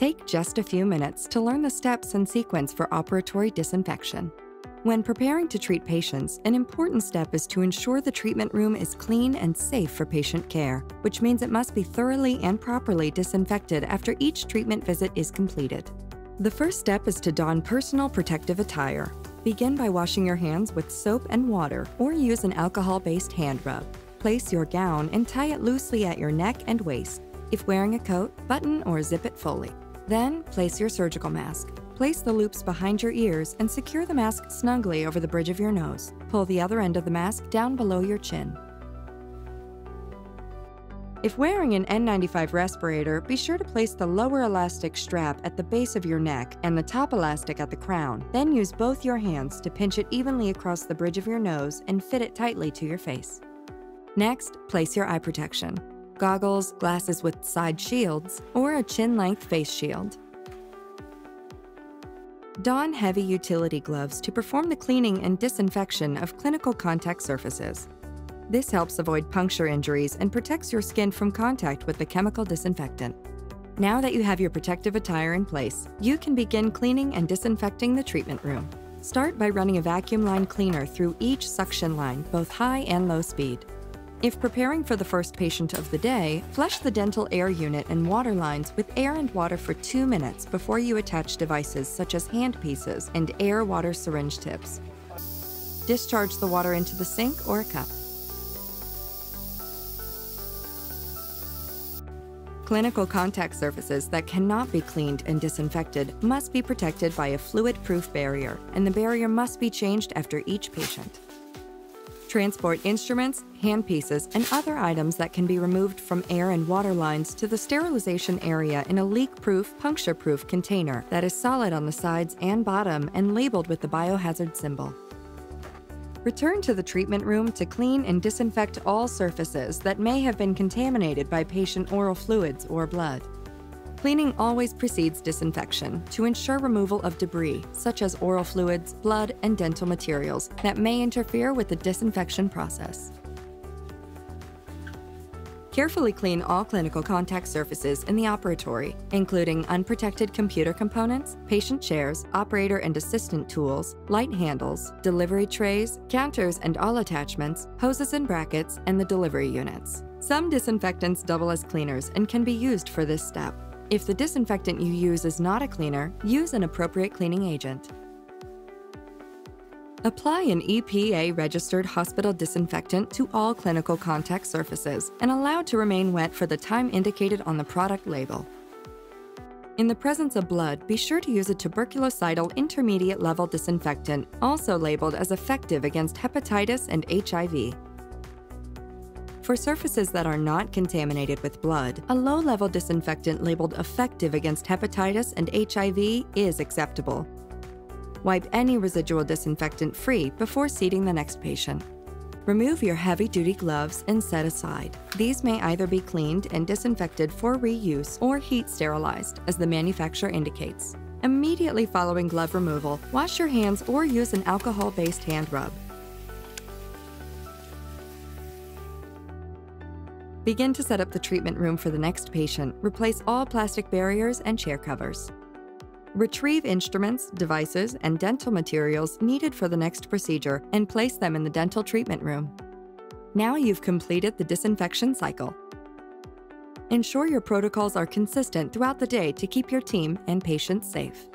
Take just a few minutes to learn the steps and sequence for operatory disinfection. When preparing to treat patients, an important step is to ensure the treatment room is clean and safe for patient care, which means it must be thoroughly and properly disinfected after each treatment visit is completed. The first step is to don personal protective attire. Begin by washing your hands with soap and water or use an alcohol based hand rub. Place your gown and tie it loosely at your neck and waist. If wearing a coat, button or zip it fully. Then place your surgical mask. Place the loops behind your ears and secure the mask snugly over the bridge of your nose. Pull the other end of the mask down below your chin. If wearing an N95 respirator, be sure to place the lower elastic strap at the base of your neck and the top elastic at the crown. Then use both your hands to pinch it evenly across the bridge of your nose and fit it tightly to your face. Next, place your eye protection goggles, glasses with side shields, or a chin length face shield. Don heavy utility gloves to perform the cleaning and disinfection of clinical contact surfaces. This helps avoid puncture injuries and protects your skin from contact with the chemical disinfectant. Now that you have your protective attire in place, you can begin cleaning and disinfecting the treatment room. Start by running a vacuum line cleaner through each suction line, both high and low speed. If preparing for the first patient of the day, flush the dental air unit and water lines with air and water for two minutes before you attach devices such as handpieces and air water syringe tips. Discharge the water into the sink or a cup. Clinical contact surfaces that cannot be cleaned and disinfected must be protected by a fluid-proof barrier, and the barrier must be changed after each patient. Transport instruments, handpieces, and other items that can be removed from air and water lines to the sterilization area in a leak-proof, puncture-proof container that is solid on the sides and bottom and labeled with the biohazard symbol. Return to the treatment room to clean and disinfect all surfaces that may have been contaminated by patient oral fluids or blood. Cleaning always precedes disinfection to ensure removal of debris, such as oral fluids, blood, and dental materials that may interfere with the disinfection process. Carefully clean all clinical contact surfaces in the operatory, including unprotected computer components, patient chairs, operator and assistant tools, light handles, delivery trays, counters and all attachments, hoses and brackets, and the delivery units. Some disinfectants double as cleaners and can be used for this step. If the disinfectant you use is not a cleaner, use an appropriate cleaning agent. Apply an EPA registered hospital disinfectant to all clinical contact surfaces and allow to remain wet for the time indicated on the product label. In the presence of blood, be sure to use a tuberculocidal intermediate level disinfectant, also labeled as effective against hepatitis and HIV. For surfaces that are not contaminated with blood, a low level disinfectant labeled effective against hepatitis and HIV is acceptable. Wipe any residual disinfectant free before seating the next patient. Remove your heavy duty gloves and set aside. These may either be cleaned and disinfected for reuse or heat sterilized, as the manufacturer indicates. Immediately following glove removal, wash your hands or use an alcohol based hand rub. Begin to set up the treatment room for the next patient. Replace all plastic barriers and chair covers. Retrieve instruments, devices, and dental materials needed for the next procedure and place them in the dental treatment room. Now you've completed the disinfection cycle. Ensure your protocols are consistent throughout the day to keep your team and patients safe.